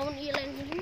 Someone eat like.